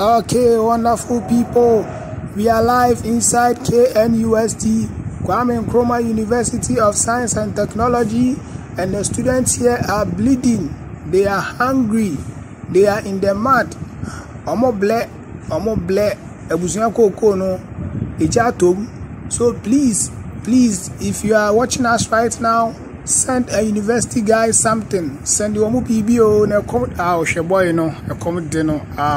Okay, wonderful people. We are live inside KNUST, Kwame Nkrumah University of Science and Technology, and the students here are bleeding. They are hungry. They are in the mud. Omo ble, omo ble, koko no, ejatom. So please, please, if you are watching us right now, send a university guy something. Send ah, you omo PBO na come ah, boy no, a come no. Ah.